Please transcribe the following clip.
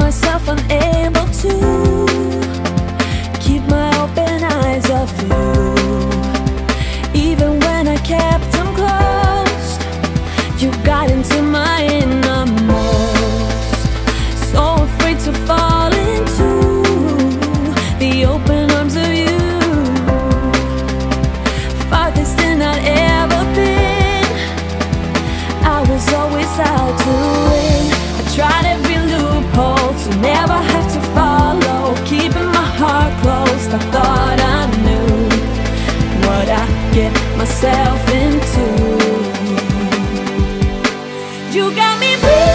myself unable to keep my open eyes off you. Even when I kept them closed, you got into my get myself into. You got me.